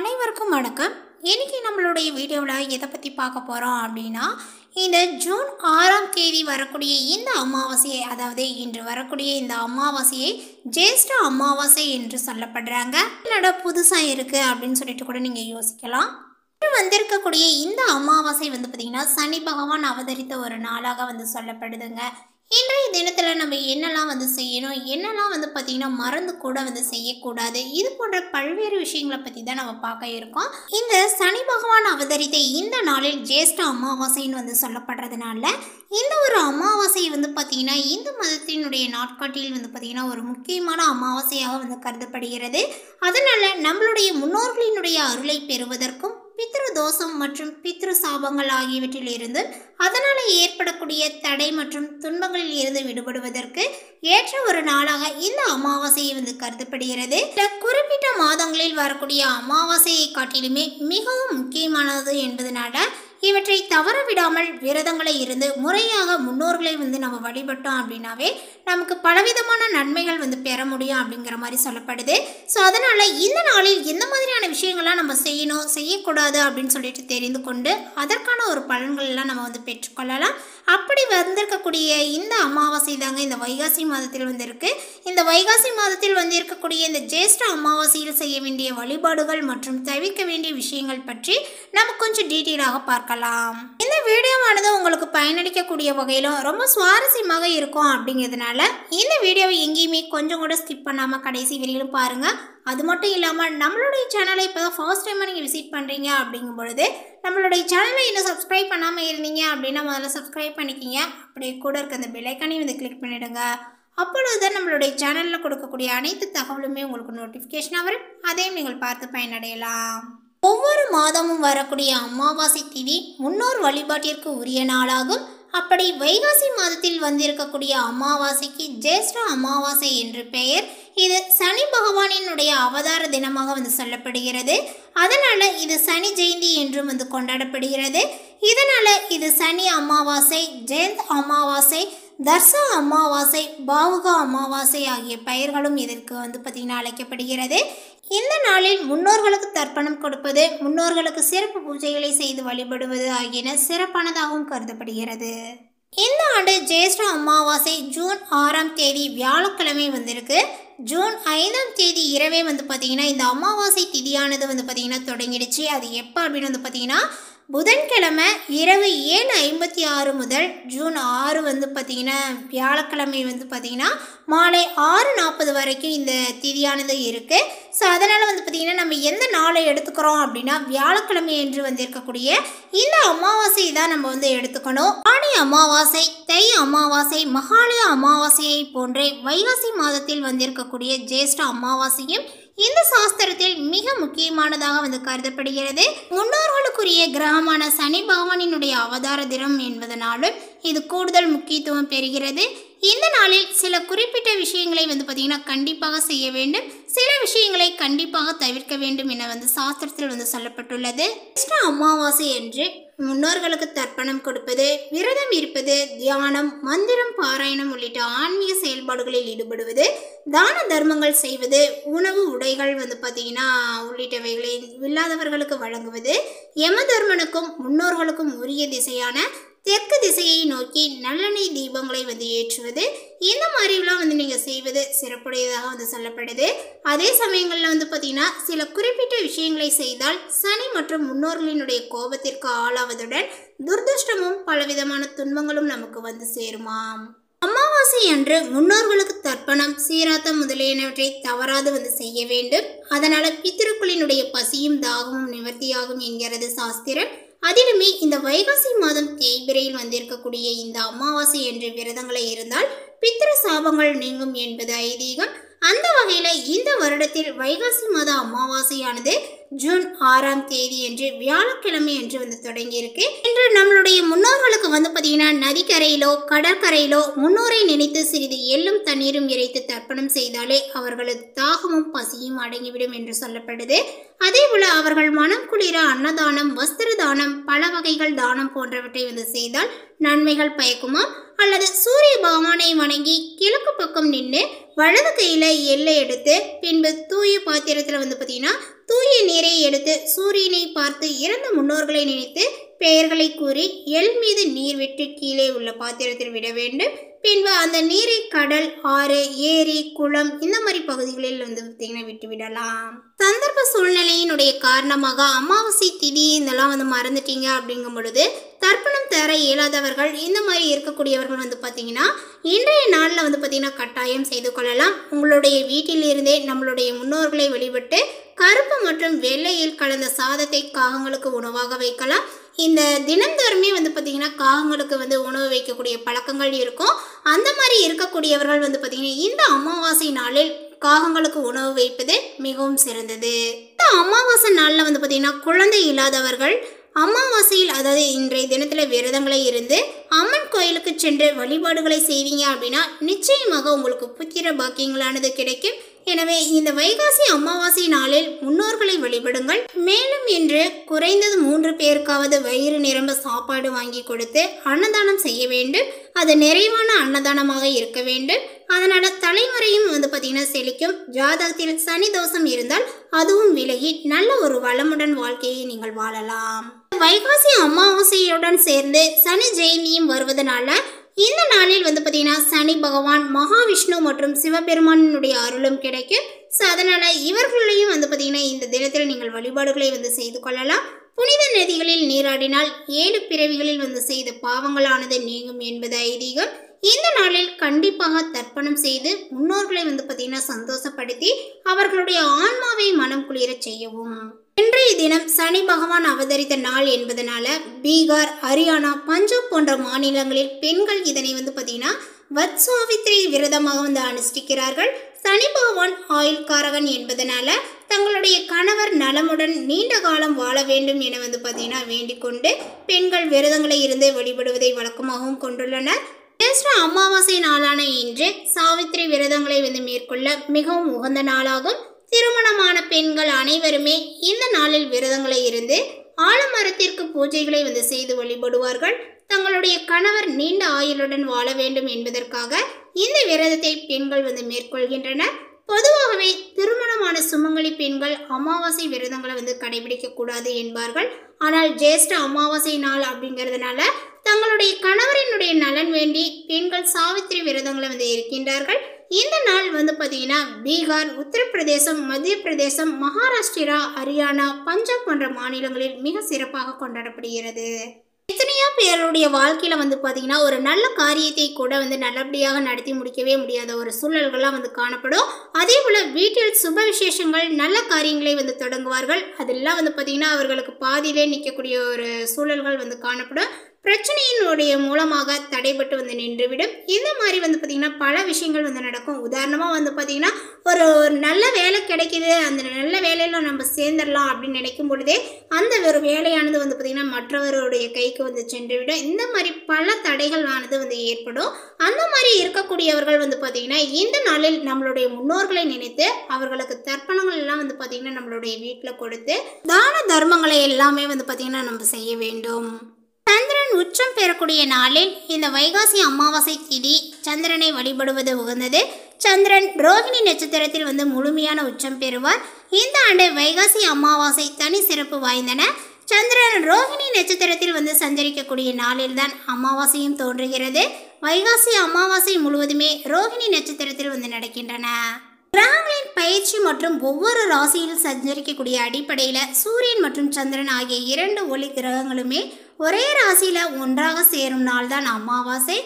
அனைவருக்கும் வணக்கம். இன்றைக்கி நம்மளுடைய வீடியோவில் எதை பற்றி பார்க்க போகிறோம் அப்படின்னா இந்த ஜூன் ஆறாம் தேதி வரக்கூடிய இந்த அமாவாசையை அதாவது இன்று வரக்கூடிய இந்த அமாவாசையை ஜேஷ்ட அமாவாசை என்று சொல்லப்படுறாங்க. என்னடா புதுசாக இருக்குது அப்படின்னு சொல்லிட்டு கூட நீங்கள் யோசிக்கலாம். வந்திருக்கக்கூடிய இந்த அமாவாசை வந்து பார்த்திங்கன்னா சனி பகவான் அவதரித்த ஒரு நாளாக வந்து சொல்லப்படுதுங்க. இன்றைய தினத்தில் நம்ம என்னெல்லாம் வந்து செய்யணும்? என்னெல்லாம் வந்து பார்த்திங்கன்னா மறந்து கூட வந்து செய்யக்கூடாது? இது போன்ற பல்வேறு விஷயங்களை பற்றி தான் நம்ம பார்க்க இருக்கோம். இந்த சனி பகவான் அவதரித்த இந்த நாளில் ஜேஷ்ட அமாவாசைன்னு வந்து சொல்லப்படுறதுனால இந்த ஒரு அமாவாசை வந்து பார்த்திங்கன்னா இந்து மதத்தினுடைய நாட்காட்டியில் வந்து பார்த்திங்கன்னா ஒரு முக்கியமான அமாவாசையாக வந்து கருதப்படுகிறது. அதனால் நம்மளுடைய முன்னோர்களினுடைய அருளை பெறுவதற்கும் பித்ரு தோஷம் மற்றும் பித்ரு சாபங்கள் ஆகியவற்றில் இருந்து அதனால் ஏற்படக்கூடிய தடை மற்றும் துன்பங்களில் இருந்து விடுபடுவதற்கு ஏற்ற ஒரு நாளாக இந்த அமாவாசையை வந்து கருதப்படுகிறது. சில குறிப்பிட்ட மாதங்களில் வரக்கூடிய அமாவாசையை காட்டிலுமே மிகவும் முக்கியமானது என்பதனால இவற்றை தவற விடாமல் விரதங்களை இருந்து முறையாக முன்னோர்களை வந்து நம்ம வழிபட்டோம் அப்படின்னாவே நமக்கு பலவிதமான நன்மைகள் வந்து பெற முடியும் அப்படிங்கிற மாதிரி சொல்லப்படுது. ஸோ அதனால் இந்த நாளில் எந்த மாதிரியான விஷயங்கள்லாம் நம்ம செய்யணும் செய்யக்கூடாது அப்படின்னு சொல்லிட்டு தெரிந்து கொண்டு அதற்கான ஒரு பலன்கள் எல்லாம் நம்ம வந்து பெற்றுக்கொள்ளலாம். அப்படி வந்திருக்கக்கூடிய இந்த அமாவாசை தாங்க இந்த வைகாசி மாதத்தில் வந்து இந்த வைகாசி மாதத்தில் வந்து இருக்கக்கூடிய இந்த ஜேஷ்ட அமாவாசையில் செய்ய வேண்டிய வழிபாடுகள் மற்றும் தவிர்க்க வேண்டிய விஷயங்கள் பற்றி நம்ம கொஞ்சம் டீட்டெயிலாக பார்க்கலாம். பார்க்கலாம். இந்த வீடியோவானது உங்களுக்கு பயனளிக்கக்கூடிய வகையிலும் ரொம்ப சுவாரஸ்யமாக இருக்கும் அப்படிங்கிறதுனால இந்த வீடியோவை எங்கேயுமே கொஞ்சம் கூட ஸ்கிப் பண்ணாமல் கடைசி வரையிலும் பாருங்கள் அது மட்டும் இல்லாமல் நம்மளுடைய சேனலை இப்போ தான் ஃபர்ஸ்ட் டைமாக நீங்கள் விசிட் பண்ணுறீங்க அப்படிங்கும் பொழுது நம்மளுடைய சேனலை இன்னும் சப்ஸ்கிரைப் பண்ணாமல் இருந்தீங்க அப்படின்னா முதல்ல சப்ஸ்கிரைப் பண்ணிக்கிங்க. அப்படியே கூட இருக்க அந்த பெல்லைக்கானையும் வந்து கிளிக் பண்ணிவிடுங்க அப்பொழுது நம்மளுடைய சேனலில் கொடுக்கக்கூடிய அனைத்து தகவலுமே உங்களுக்கு நோட்டிஃபிகேஷனாக வரும். அதையும் நீங்கள் பார்த்து பயனடையலாம். ஒவ்வொரு மாதமும் வரக்கூடிய அமாவாசை திதி முன்னோர் வழிபாட்டிற்கு உரிய நாளாகும். அப்படி வைகாசி மாதத்தில் வந்திருக்கக்கூடிய அமாவாசைக்கு ஜேஷ்ட அமாவாசை என்று பெயர். இது சனி பகவானினுடைய அவதார தினமாக வந்து சொல்லப்படுகிறது. அதனால் இது சனி ஜெயந்தி என்றும் வந்து கொண்டாடப்படுகிறது. இதனால் இது சனி அமாவாசை ஜெயந்த் அமாவாசை தர்ச அமாவாசை பாவுகா அமாவாசை ஆகிய பெயர்களும் இதற்கு வந்து பார்த்திங்கன்னா அழைக்கப்படுகிறது. இந்த நாளில் முன்னோர்களுக்கு தர்ப்பணம் கொடுப்பது முன்னோர்களுக்கு சிறப்பு பூஜைகளை செய்து வழிபடுவது ஆகியன சிறப்பானதாகவும் கருதப்படுகிறது. இந்த ஆண்டு ஜேஷ்ட அமாவாசை ஜூன் ஆறாம் தேதி வியாழக்கிழமை வந்திருக்கு. ஜூன் ஐந்தாம் தேதி இரவே வந்து பார்த்திங்கன்னா இந்த அமாவாசை திதியானது வந்து பார்த்திங்கன்னா தொடங்கிடுச்சு. அது எப்போ அப்படின்னு வந்து பார்த்திங்கன்னா புதன்கிழமை இரவு ஏழு ஐம்பத்தி ஆறு முதல் ஜூன் ஆறு வந்து பார்த்திங்கன்னா வியாழக்கிழமை வந்து பார்த்திங்கன்னா மாலை ஆறு நாற்பது வரைக்கும் இந்த திதியானது இருக்குது ஸோ அதனால் வந்து பார்த்திங்கன்னா நம்ம எந்த நாளை எடுத்துக்கிறோம் அப்படின்னா வியாழக்கிழமை என்று வந்திருக்கக்கூடிய இந்த அமாவாசை தான் நம்ம வந்து எடுத்துக்கணும். ஆணி அமாவாசை தை அமாவாசை மகாலய அமாவாசையை போன்றே வைகாசி மாதத்தில் வந்திருக்கக்கூடிய ஜேஷ்ட அமாவாசையும் இந்த சாஸ்திரத்தில் மிக முக்கியமானதாக வந்து கருதப்படுகிறது. முன்னோர்களுக்குரிய கிரகமான சனி பகவானினுடைய அவதார தினம் என்பதனாலும் இது கூடுதல் முக்கியத்துவம் பெறுகிறது. இந்த நாளில் சில குறிப்பிட்ட விஷயங்களை வந்து பார்த்திங்கன்னா கண்டிப்பாக செய்ய வேண்டும். சில விஷயங்களை கண்டிப்பாக தவிர்க்க வேண்டும் என வந்து சாஸ்திரத்தில் வந்து சொல்லப்பட்டுள்ளது. கிருஷ்ண அமாவாசை என்று முன்னோர்களுக்கு தர்ப்பணம் கொடுப்பது விரதம் இருப்பது தியானம் மந்திரம் பாராயணம் உள்ளிட்ட ஆன்மீக செயல்பாடுகளில் ஈடுபடுவது தான தர்மங்கள் செய்வது உணவு உடைகள் வந்து பார்த்திங்கன்னா உள்ளிட்டவைகளை இல்லாதவர்களுக்கு வழங்குவது யம தர்மனுக்கும் முன்னோர்களுக்கும் உரிய திசையான தெற்கு திசையை நோக்கி நல்லெண்ணெய் தீபங்களை வந்து ஏற்றுவது. இந்த மாதிரிலாம் வந்து நீங்கள் செய்வது சிறப்புடையதாக வந்து சொல்லப்படுது. அதே சமயங்களில் வந்து பார்த்திங்கன்னா சில குறிப்பிட்ட விஷயங்களை செய்தால் சனி மற்றும் முன்னோர்களினுடைய கோபத்திற்கு ஆளாவதுடன் துர்திருஷ்டமும் பலவிதமான துன்பங்களும் நமக்கு வந்து சேருமாம் அமாவாசை அன்று முன்னோர்களுக்கு தர்ப்பணம் சீராத்தம் முதலியனவற்றை தவறாது வந்து செய்ய வேண்டும். அதனால் பித்திருக்களினுடைய பசியும் தாகமும் நிவர்த்தியாகும் என்கிறது சாஸ்திரம். அதிலுமே இந்த வைகாசி மாதம் தேய்பிரையில் வந்திருக்கக்கூடிய இந்த அமாவாசை என்ற விரதங்களை இருந்தால் பித்திர சாபங்கள் நீங்கும் என்பது ஐதீகம். அந்த வகையில் இந்த வருடத்தில் வைகாசி மாத அமாவாசையானது ஜூன் ஆறாம் தேதி என்று வியாழக்கிழமை என்று வந்து தொடங்கியிருக்கு. இன்று நம்மளுடைய முன்னோர்களுக்கு வந்து பார்த்தீங்கன்னா நதிக்கரையிலோ கடற்கரையிலோ முன்னோரை நினைத்து சிறிது எள்ளும் தண்ணீரும் இறைத்து தர்ப்பணம் செய்தாலே அவர்களது தாகமும் பசியும் அடங்கிவிடும் என்று சொல்லப்படுது. அதே போல அவர்கள் மனம் குளிர அன்னதானம் வஸ்திர தானம் பல வகைகள் தானம் போன்றவற்றை வந்து செய்தால் நன்மைகள் பயக்குமா? அல்லது சூரிய பகவானை வணங்கி கிழக்கு பக்கம் நின்று வலது கையில் எல்லை எடுத்து பின்பு தூய பாத்திரத்தில் வந்து பார்த்தீங்கன்னா தூய நீரை எடுத்து சூரியனை பார்த்து இறந்த முன்னோர்களை நினைத்து பெயர்களை கூறி எல் மீது நீர் விட்டு கீழே உள்ள பாத்திரத்தில் விட வேண்டும். பின்பு அந்த நீரை கடல் ஆறு ஏரி குளம் இந்த மாதிரி பகுதிகளில் வந்து பார்த்தீங்கன்னா விட்டு விடலாம். சந்தர்ப்ப சூழ்நிலையினுடைய காரணமாக அமாவாசை திதி இதெல்லாம் வந்து மறந்துட்டீங்க அப்படிங்கும் பொழுது தர்ப்பணம் தர இயலாதவர்கள் இந்த மாதிரி இருக்கக்கூடியவர்கள் வந்து பார்த்தீங்கன்னா இன்றைய நாளில் வந்து பார்த்தீங்கன்னா கட்டாயம் செய்து கொள்ளலாம். உங்களுடைய வீட்டிலிருந்தே நம்மளுடைய முன்னோர்களை வழிபட்டு கருப்பு மற்றும் வெள்ளையில் கலந்த சாதத்தை காகங்களுக்கு உணவாக வைக்கலாம். இந்த தினந்தோறுமே வந்து பார்த்திங்கன்னா காகங்களுக்கு வந்து உணவு வைக்கக்கூடிய பழக்கங்கள் இருக்கும். அந்த மாதிரி இருக்கக்கூடியவர்கள் வந்து பார்த்திங்கன்னா இந்த அமாவாசை நாளில் காகங்களுக்கு உணவு வைப்பது மிகவும் சிறந்தது. இந்த அமாவாசை நாளில் வந்து பார்த்திங்கன்னா குழந்தை இல்லாதவர்கள் அமாவாசையில் அதாவது இன்றைய தினத்தில் விரதங்களை இருந்து அம்மன் கோயிலுக்கு சென்று வழிபாடுகளை செய்வீங்க அப்படின்னா நிச்சயமாக உங்களுக்கு புத்திர பாக்கியங்களானது கிடைக்கும். எனவே இந்த வைகாசி அமாவாசை நாளில் முன்னோர்களை வழிபடுங்கள். மேலும் இன்று குறைந்தது மூன்று பேருக்காவது வயிறு நிரம்ப சாப்பாடு வாங்கி கொடுத்து அன்னதானம் செய்ய வேண்டும். அது நிறைவான அன்னதானமாக இருக்க வேண்டும். அதனால் தலைமுறையும் வந்து பார்த்திங்கன்னா செழிக்கும். ஜாதகத்தில் சனி தோஷம் இருந்தால் அதுவும் விலகி நல்ல ஒரு வளமுடன் வாழ்க்கையை நீங்கள் வாழலாம். வைகாசி அமாவாசையுடன் சேர்ந்து சனி ஜெயந்தியும் வருவதனால இந்த நாளில் வந்து பார்த்தீங்கன்னா சனி பகவான் மகாவிஷ்ணு மற்றும் சிவபெருமானினுடைய அருளும் கிடைக்கும் ஸோ அதனால் இவர்களையும் வந்து பார்த்தீங்கன்னா இந்த தினத்தில் நீங்கள் வழிபாடுகளை வந்து செய்து கொள்ளலாம். புனித நதிகளில் நீராடினால் ஏழு பிறவிகளில் வந்து செய்த பாவங்களானது நீங்கும் என்பது ஐதீகம். இந்த நாளில் கண்டிப்பாக தர்ப்பணம் செய்து முன்னோர்களை வந்து பார்த்தீங்கன்னா சந்தோஷப்படுத்தி அவர்களுடைய ஆன்மாவை மனம் குளிரச் செய்யவும். இன்றைய தினம் சனி பகவான் அவதரித்த நாள் என்பதனால பீகார் ஹரியானா பஞ்சாப் போன்ற மாநிலங்களில் பெண்கள் இதனை வந்து பார்த்தீங்கன்னா வத்சாவித்ரி விரதமாக வந்து அனுஷ்டிக்கிறார்கள். சனி பகவான் ஆயுள் காரகன் என்பதனால தங்களுடைய கணவர் நலமுடன் நீண்ட காலம் வாழ வேண்டும் என வந்து பார்த்தீங்கன்னா வேண்டிக் கொண்டு பெண்கள் விரதங்களை இருந்து வழிபடுவதை வழக்கமாகவும் கொண்டுள்ளனர். ஜேஷ்ட அமாவாசை நாளான இன்று சாவித்திரி விரதங்களை வந்து மேற்கொள்ள மிகவும் உகந்த நாளாகும். திருமணமான பெண்கள் அனைவருமே இந்த நாளில் விரதங்களை இருந்து ஆலமரத்திற்கு பூஜைகளை வந்து செய்து வழிபடுவார்கள். தங்களுடைய கணவர் நீண்ட ஆயுளுடன் வாழ வேண்டும் என்பதற்காக இந்த விரதத்தை பெண்கள் வந்து மேற்கொள்கின்றனர். பொதுவாகவே திருமணமான சுமங்கலி பெண்கள் அமாவாசை விரதங்களை வந்து கடைபிடிக்க கூடாது என்பார்கள். ஆனால் ஜேஷ்ட அமாவாசை நாள் அப்படிங்கிறதுனால தங்களுடைய கணவரின் பெண்கள் சாவித்திரி விரதங்களை வந்து இருக்கின்றார்கள். இந்த நாள் வந்து பார்த்தீங்கன்னா பீகார் உத்தரப்பிரதேசம் மத்திய பிரதேசம் மகாராஷ்டிரா ஹரியானா பஞ்சாப் போன்ற மாநிலங்களில் மிக சிறப்பாக கொண்டாடப்படுகிறது. எத்தனையோ பேருடைய வாழ்க்கையில் வந்து பார்த்தீங்கன்னா ஒரு நல்ல காரியத்தை கூட வந்து நல்லபடியாக நடத்தி முடிக்கவே முடியாத ஒரு சூழல்கள்லாம் வந்து காணப்படும். அதே போல் வீட்டில் சுப விசேஷங்கள் நல்ல காரியங்களை வந்து தொடங்குவார்கள். அதெல்லாம் வந்து பார்த்தீங்கன்னா அவர்களுக்கு பாதியிலே நிற்கக்கூடிய ஒரு சூழல்கள் வந்து காணப்படும். பிரச்சனையினுடைய மூலமாக தடைபட்டு வந்து நின்றுவிடும். இந்த மாதிரி வந்து பார்த்திங்கன்னா பல விஷயங்கள் வந்து நடக்கும். உதாரணமாக வந்து பார்த்திங்கன்னா ஒரு ஒரு நல்ல வேலை கிடைக்கிது. அந்த நல்ல வேலையில் நம்ம சேர்ந்துடலாம் அப்படின்னு நினைக்கும் பொழுதே அந்த ஒரு வேலையானது வந்து பார்த்திங்கன்னா மற்றவருடைய கைக்கு வந்து சென்றுவிடும். இந்த மாதிரி பல தடைகள் ஆனது வந்து ஏற்படும். அந்த மாதிரி இருக்கக்கூடியவர்கள் வந்து பார்த்திங்கன்னா இந்த நாளில் நம்மளுடைய முன்னோர்களை நினைத்து அவர்களுக்கு தர்ப்பணங்கள் எல்லாம் வந்து பார்த்திங்கன்னா நம்மளுடைய வீட்டில் கொடுத்து தான தர்மங்களை எல்லாமே வந்து பார்த்திங்கன்னா நம்ம செய்ய வேண்டும். சந்திரன் உச்சம் பெறக்கூடிய நாளில் இந்த வைகாசி அமாவாசை திதி சந்திரனை வழிபடுவது உகந்தது. சந்திரன் ரோகிணி நட்சத்திரத்தில் வந்து முழுமையான உச்சம் பெறுவார். இந்த ஆண்டு வைகாசி அமாவாசை தனி சிறப்பு வாய்ந்தன. சந்திரன் ரோகிணி நட்சத்திரத்தில் வந்து சஞ்சரிக்கக்கூடிய நாளில்தான் அமாவாசையும் தோன்றுகிறது. வைகாசி அமாவாசை முழுவதுமே ரோகிணி நட்சத்திரத்தில் வந்து நடக்கின்றன. கிரகங்கள் பயிற்சி மற்றும் ஒவ்வொரு ராசியில் சஞ்சரிக்கக்கூடிய அடிப்படையில் சூரியன் மற்றும் சந்திரன் ஆகிய இரண்டு ஒளி கிரகங்களுமே ஒரே ராசியில் ஒன்றாக சேரும் நாள் தான் அமாவாசை.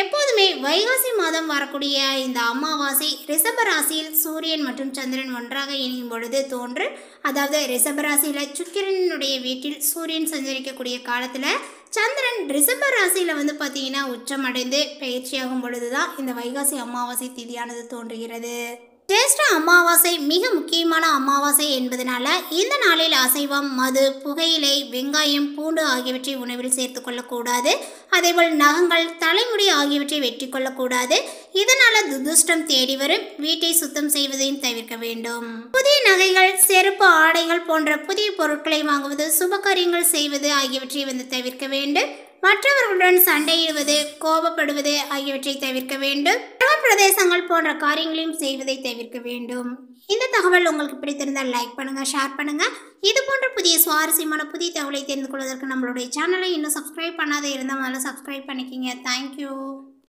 எப்போதுமே வைகாசி மாதம் வரக்கூடிய இந்த அமாவாசை ரிஷப ராசியில் சூரியன் மற்றும் சந்திரன் ஒன்றாக இணையும் பொழுது தோன்று அதாவது ரிஷப ராசியில் சுக்கிரனுடைய வீட்டில் சூரியன் சஞ்சரிக்கக்கூடிய காலத்தில் சந்திரன் ரிஷப ராசியில் வந்து பார்த்தீங்கன்னா உச்சமடைந்து பயிற்சியாகும் பொழுது தான் இந்த வைகாசி அமாவாசை திதியானது தோன்றுகிறது. ஜேஷ்ட அமாவாசை மிக முக்கியமான அமாவாசை என்பதனால இந்த நாளில் அசைவம் மது புகையிலை வெங்காயம் பூண்டு ஆகியவற்றை உணவில் சேர்த்து கொள்ளக்கூடாது. அதேபோல் நகங்கள் தலைமுடி ஆகியவற்றை வெட்டி கொள்ளக்கூடாது. இதனால துதுஷ்டம் தேடி வரும். வீட்டை சுத்தம் செய்வதையும் தவிர்க்க வேண்டும். புதிய நகைகள் செருப்பு ஆடைகள் போன்ற புதிய பொருட்களை வாங்குவது சுபகாரியங்கள் செய்வது ஆகியவற்றை வந்து தவிர்க்க வேண்டும். மற்றவர்களுடன் சண்டையிடுவது கோபப்படுவது ஆகியவற்றை தவிர்க்க வேண்டும். பிரதேசங்கள் போன்ற காரியங்களையும் செய்வதை தவிர்க்க வேண்டும். இந்த தகவல் உங்களுக்கு பிடித்திருந்தால் லைக் பண்ணுங்க ஷேர் பண்ணுங்க. இது போன்ற புதிய சுவாரஸ்யமான புதிய தகவலை தெரிந்து கொள்வதற்கு நம்மளுடைய சேனலை இன்னும் சப்ஸ்கிரைப் பண்ணாத இருந்தால் முதல்ல சப்ஸ்கிரைப் பண்ணிக்கிங்க. தேங்க்யூ